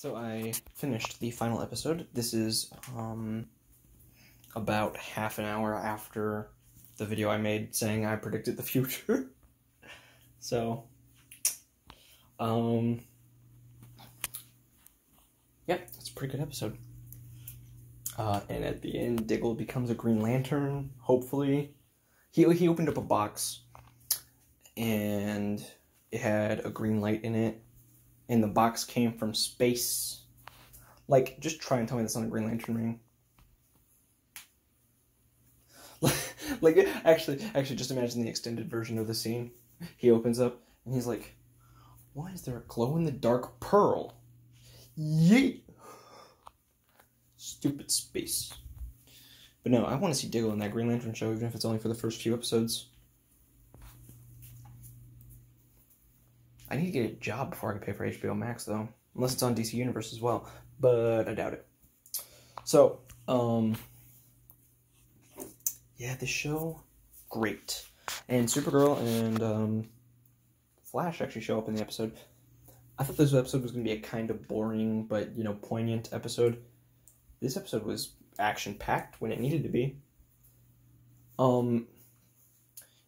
So I finished the final episode. This is um, about half an hour after the video I made saying I predicted the future. so, um, yeah, it's a pretty good episode. Uh, and at the end, Diggle becomes a Green Lantern. Hopefully, he he opened up a box, and it had a green light in it and the box came from space. Like, just try and tell me that's not a Green Lantern ring. like, actually, actually, just imagine the extended version of the scene. He opens up and he's like, "Why is there a glow in the dark pearl?" Yeet. Stupid space. But no, I want to see Diggle in that Green Lantern show, even if it's only for the first few episodes. I need to get a job before I can pay for HBO Max, though. Unless it's on DC Universe as well. But I doubt it. So, um, yeah, the show, great. And Supergirl and um, Flash actually show up in the episode. I thought this episode was going to be a kind of boring but, you know, poignant episode. This episode was action packed when it needed to be. Um,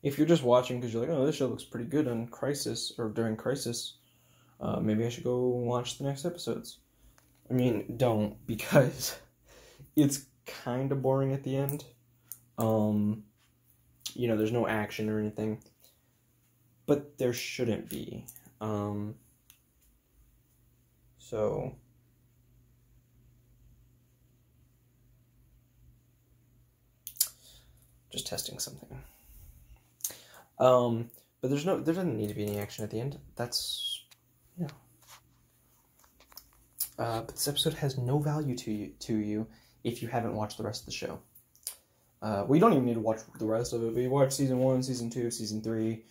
if you're just watching because you're like, oh, this show looks pretty good on Crisis or during Crisis, uh, maybe I should go watch the next episodes. I mean, don't because it's kind of boring at the end. Um, you know, there's no action or anything, but there shouldn't be. Um, so. Just testing something. Um, but there's no, there doesn't need to be any action at the end. That's, you know. Uh, but this episode has no value to you, to you if you haven't watched the rest of the show. Uh, well, you don't even need to watch the rest of it. But you watch season one, season two, season three,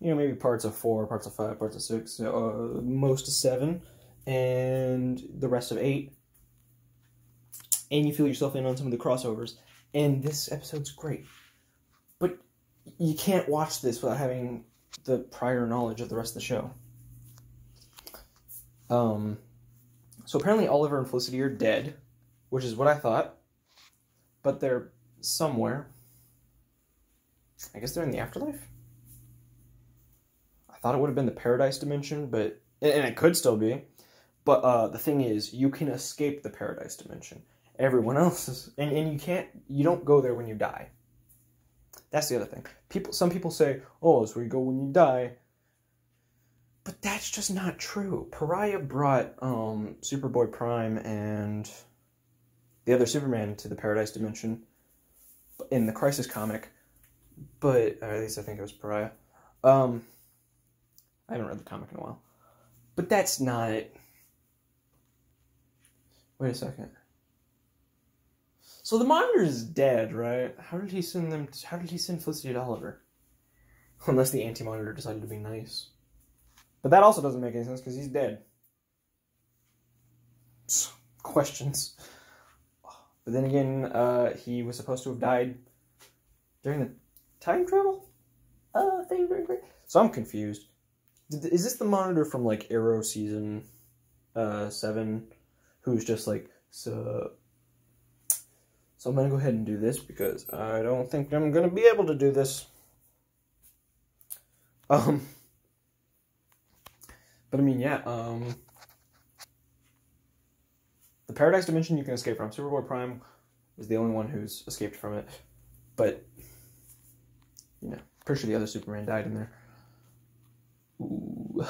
you know, maybe parts of four, parts of five, parts of six, uh, most of seven, and the rest of eight. And you feel yourself in on some of the crossovers. And this episode's great you can't watch this without having the prior knowledge of the rest of the show. Um, so apparently Oliver and Felicity are dead, which is what I thought, but they're somewhere. I guess they're in the afterlife. I thought it would have been the paradise dimension, but and it could still be. But uh, the thing is, you can escape the paradise dimension. Everyone else is, and, and you can't. You don't go there when you die. That's the other thing. People, some people say, "Oh, it's where you go when you die," but that's just not true. Pariah brought um, Superboy Prime and the other Superman to the Paradise Dimension in the Crisis comic, but at least I think it was Pariah. Um, I haven't read the comic in a while, but that's not. Wait a second. So the monitor is dead, right? How did he send them? How did he send Felicity to Oliver? Unless the anti-monitor decided to be nice. But that also doesn't make any sense because he's dead. Questions. But then again, uh, he was supposed to have died during the time travel uh, thing. So I'm confused. Is this the monitor from like Arrow season uh, seven, who's just like so so I'm going to go ahead and do this because I don't think I'm going to be able to do this. Um, but I mean, yeah, um, the Paradise Dimension you can escape from. Superboy Prime is the only one who's escaped from it. But, you know, pretty sure the other Superman died in there. Ooh.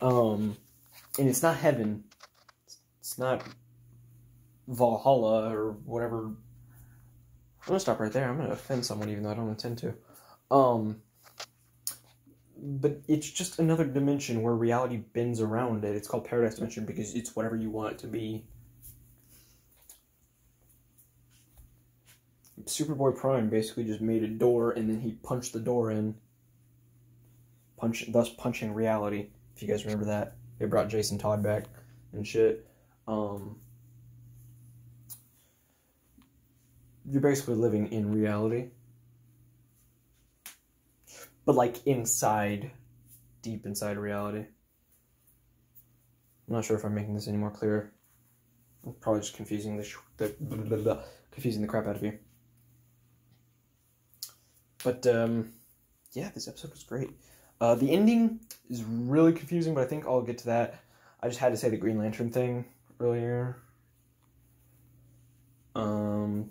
um, and it's not heaven. It's not Valhalla or whatever. I'm gonna stop right there. I'm gonna offend someone even though I don't intend to. Um, but it's just another dimension where reality bends around it. It's called Paradise Dimension because it's whatever you want it to be. Superboy Prime basically just made a door and then he punched the door in. Punch, thus punching reality. If you guys remember that, they brought Jason Todd back and shit. Um, you're basically living in reality. But like inside, deep inside reality. I'm not sure if I'm making this any more clear. I'm probably just confusing the, the blah, blah, blah, confusing the crap out of you. But um, yeah, this episode was great. Uh, the ending is really confusing, but I think I'll get to that. I just had to say the Green Lantern thing earlier. Um,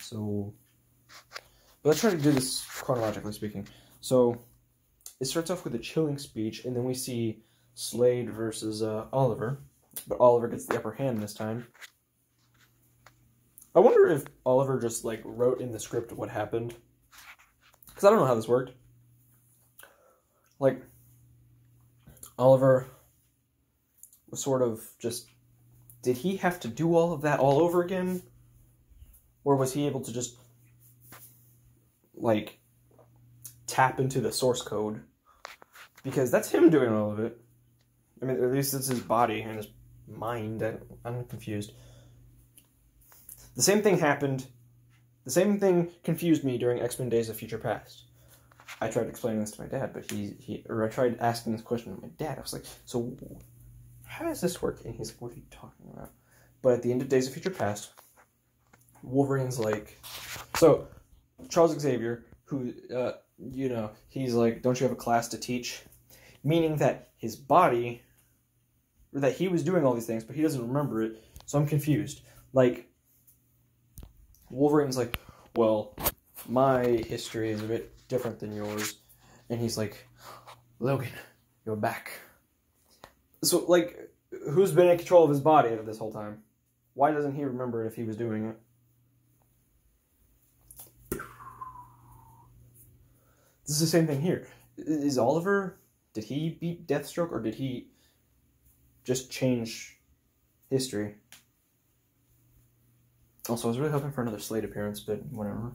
so, let's try to do this chronologically speaking. So, it starts off with a chilling speech, and then we see Slade versus uh, Oliver, but Oliver gets the upper hand this time. I wonder if Oliver just like wrote in the script what happened, because I don't know how this worked. Like, Oliver was sort of just. Did he have to do all of that all over again? Or was he able to just, like, tap into the source code? Because that's him doing all of it. I mean, at least it's his body and his mind. I'm confused. The same thing happened. The same thing confused me during X Men Days of Future Past. I tried explaining this to my dad, but he, he or I tried asking this question to my dad. I was like, so how does this work? And he's like, what are you talking about? But at the end of Days of Future Past, Wolverine's like, so Charles Xavier, who, uh, you know, he's like, don't you have a class to teach? Meaning that his body, or that he was doing all these things, but he doesn't remember it. So I'm confused. Like, Wolverine's like, well, my history is a bit different than yours. And he's like, Logan, you're back. So, like, who's been in control of his body this whole time? Why doesn't he remember if he was doing it? This is the same thing here. Is Oliver, did he beat Deathstroke or did he just change history? Also, I was really hoping for another Slade appearance, but whatever.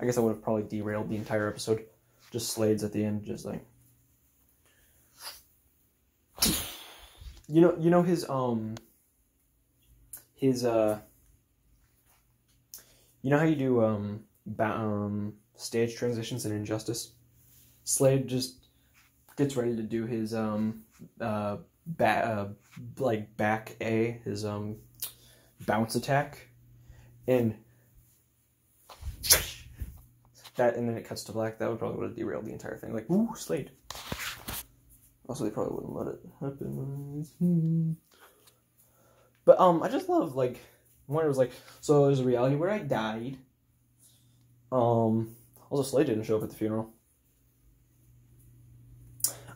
I guess I would have probably derailed the entire episode. Just Slade's at the end, just like. You know, you know his um. His uh. You know how you do um, ba- um stage transitions in Injustice. Slade just gets ready to do his um uh, ba- uh like back A his um bounce attack, and that and then it cuts to black. That would probably would have derailed the entire thing. Like, ooh, Slade. Also, they probably wouldn't let it happen. But um, I just love like when it was like, so there's a reality where I died. Um, also Slade didn't show up at the funeral.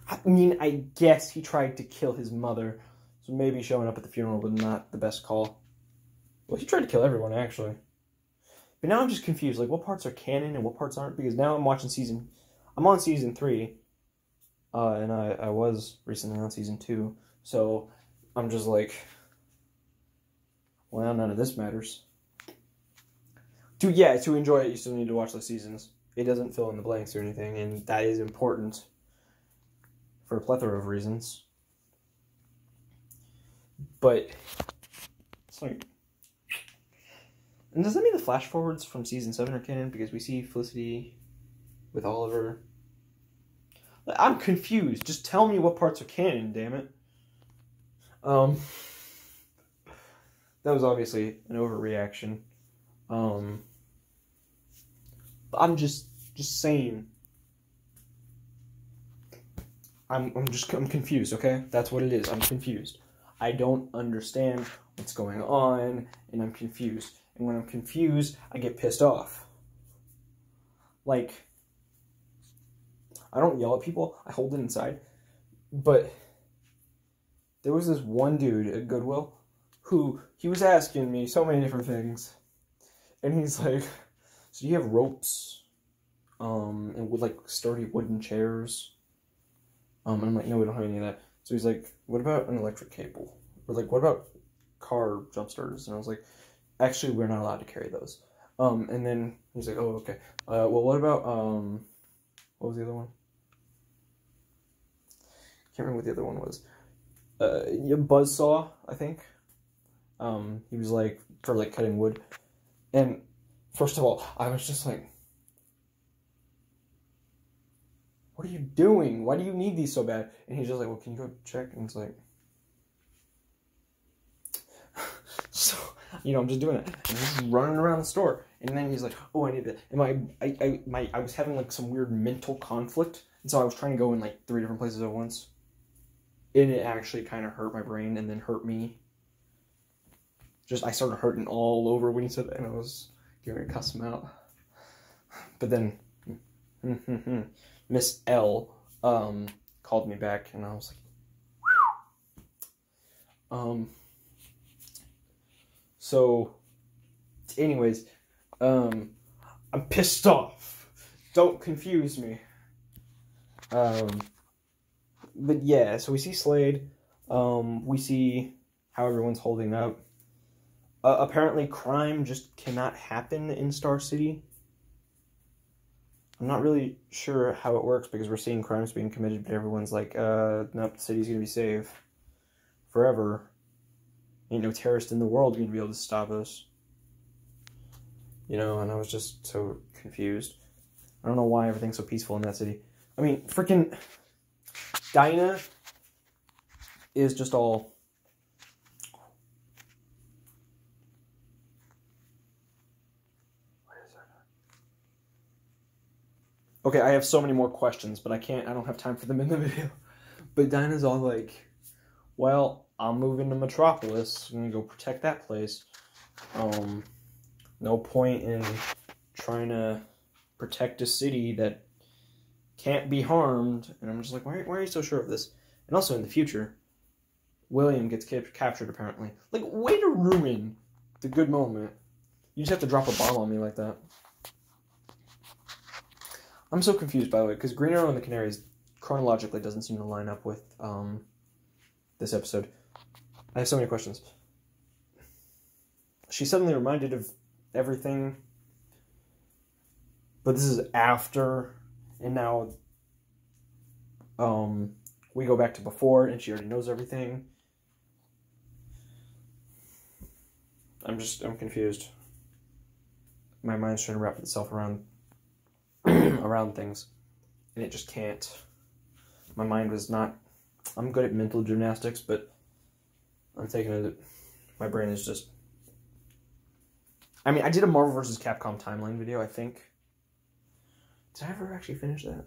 I mean, I guess he tried to kill his mother, so maybe showing up at the funeral was not the best call. Well, he tried to kill everyone actually. But now I'm just confused. Like, what parts are canon and what parts aren't? Because now I'm watching season. I'm on season three, uh, and I I was recently on season two. So I'm just like, well, none of this matters. To yeah, to enjoy it, you still need to watch the seasons. It doesn't fill in the blanks or anything, and that is important for a plethora of reasons. But it's like and does that mean the flash forwards from season seven are canon? Because we see Felicity with Oliver. I'm confused. Just tell me what parts are canon, damn it. Um, that was obviously an overreaction. Um, I'm just just saying. I'm I'm just I'm confused. Okay, that's what it is. I'm confused. I don't understand what's going on, and I'm confused. And when I'm confused, I get pissed off. Like, I don't yell at people, I hold it inside. But there was this one dude at Goodwill who he was asking me so many different things. And he's like, So you have ropes? Um, and with like sturdy wooden chairs? Um, and I'm like, No, we don't have any of that. So he's like, What about an electric cable? Or like, what about car jump starters? And I was like, actually we're not allowed to carry those um and then he's like oh okay uh well what about um what was the other one can't remember what the other one was uh buzz saw i think um he was like for like cutting wood and first of all i was just like what are you doing why do you need these so bad and he's just like well can you go check and it's like So, you know, I'm just doing it. I'm just running around the store. And then he's like, oh, I need that. And my, I, I, my, I was having like some weird mental conflict. And so I was trying to go in like three different places at once. And it actually kind of hurt my brain and then hurt me. Just, I started hurting all over when he said that. And I was getting to cuss him out. But then, Miss L um, called me back. And I was like, um, so, anyways, um, I'm pissed off. Don't confuse me. Um, but yeah, so we see Slade. Um, we see how everyone's holding up. Uh, apparently, crime just cannot happen in Star City. I'm not really sure how it works because we're seeing crimes being committed, but everyone's like, uh, nope, the city's gonna be safe forever. Ain't no terrorist in the world gonna be able to stop us. You know, and I was just so confused. I don't know why everything's so peaceful in that city. I mean, freaking Dinah is just all. Okay, I have so many more questions, but I can't. I don't have time for them in the video. But Dinah's all like, "Well, I'm moving to Metropolis. I'm gonna go protect that place. Um, no point in trying to protect a city that can't be harmed." And I'm just like, "Why? Why are you so sure of this?" And also in the future, William gets cap- captured. Apparently, like, way to ruin the good moment. You just have to drop a bomb on me like that. I'm so confused, by the way, because Green Arrow and the Canaries chronologically doesn't seem to line up with um, this episode. I have so many questions. She's suddenly reminded of everything, but this is after, and now um, we go back to before, and she already knows everything. I'm just, I'm confused. My mind's trying to wrap itself around around things, and it just can't. My mind was not. I'm good at mental gymnastics, but I'm taking it. My brain is just. I mean, I did a Marvel vs. Capcom timeline video. I think. Did I ever actually finish that?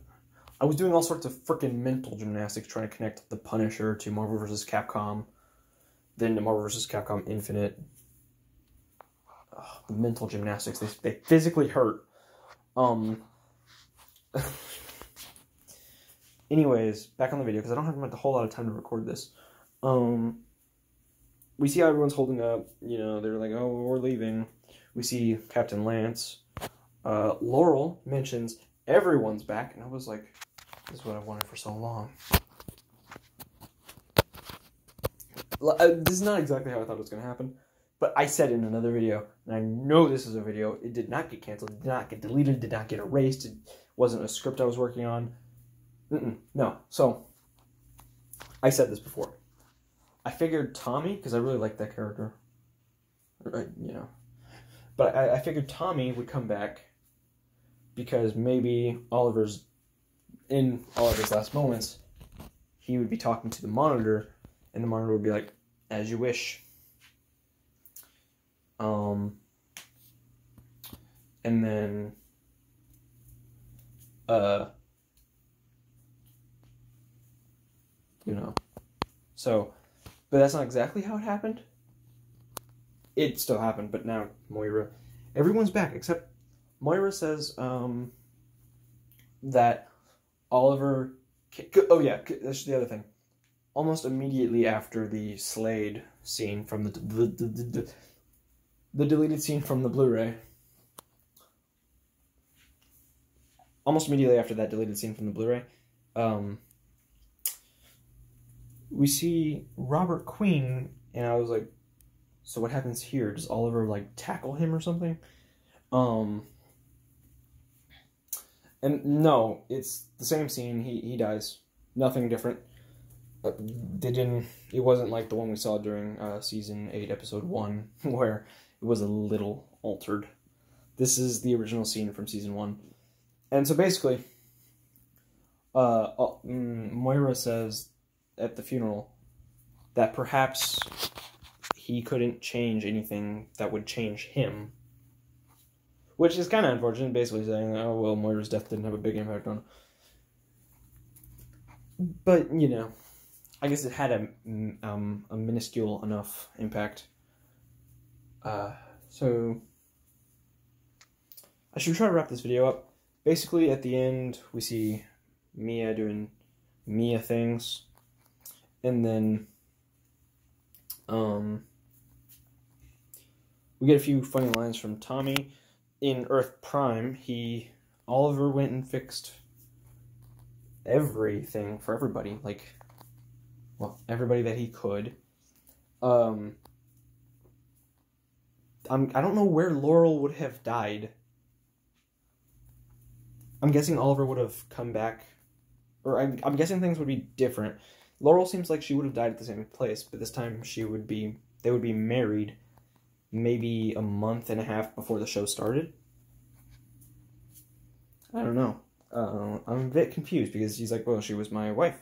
I was doing all sorts of freaking mental gymnastics trying to connect the Punisher to Marvel vs. Capcom, then to Marvel vs. Capcom Infinite. Ugh, the mental gymnastics they they physically hurt. Um, Anyways, back on the video because I don't have a whole lot of time to record this. Um, we see how everyone's holding up. You know, they're like, "Oh, we're leaving." We see Captain Lance. Uh, Laurel mentions everyone's back, and I was like, "This is what I wanted for so long." Uh, this is not exactly how I thought it was going to happen, but I said in another video, and I know this is a video. It did not get canceled, did not get deleted, did not get erased. It, wasn't a script I was working on. Mm-mm, no. So, I said this before. I figured Tommy, because I really like that character. Right, you know. But I, I figured Tommy would come back because maybe Oliver's, in Oliver's last moments, he would be talking to the monitor, and the monitor would be like, as you wish. Um, and then uh, you know. So, but that's not exactly how it happened. It still happened, but now Moira, everyone's back except Moira says um, that Oliver. Oh yeah, that's the other thing. Almost immediately after the Slade scene from the the, the, the, the deleted scene from the Blu-ray, almost immediately after that deleted scene from the Blu-ray, um, we see Robert Queen, and I was like, so what happens here? Does Oliver like tackle him or something? Um, and no, it's the same scene. He he dies. Nothing different. But they didn't. It wasn't like the one we saw during uh, season eight, episode one, where it was a little altered. This is the original scene from season one. And so basically, uh, uh, mm, Moira says at the funeral that perhaps he couldn't change anything that would change him. Which is kind of unfortunate, basically saying, oh, well, Moira's death didn't have a big impact on him. But, you know, I guess it had a, um, a minuscule enough impact. Uh, so, I should try to wrap this video up. Basically, at the end, we see Mia doing Mia things. And then, um, we get a few funny lines from Tommy. In Earth Prime, he Oliver went and fixed everything for everybody, like well, everybody that he could. Um, I'm I don't know where Laurel would have died. I'm guessing Oliver would have come back, or I'm, I'm guessing things would be different. Laurel seems like she would have died at the same place, but this time she would be they would be married maybe a month and a half before the show started. I don't know. Uh, I'm a bit confused because he's like, well, she was my wife